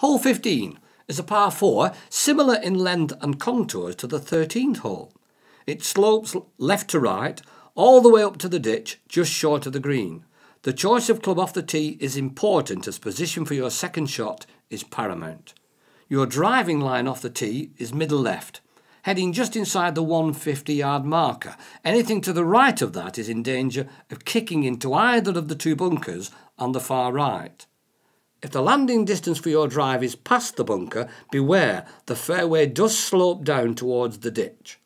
Hole 15 is a par 4 similar in length and contours to the 13th hole. It slopes left to right all the way up to the ditch just short of the green. The choice of club off the tee is important as position for your second shot is paramount. Your driving line off the tee is middle left, heading just inside the 150 yard marker. Anything to the right of that is in danger of kicking into either of the two bunkers on the far right. If the landing distance for your drive is past the bunker, beware, the fairway does slope down towards the ditch.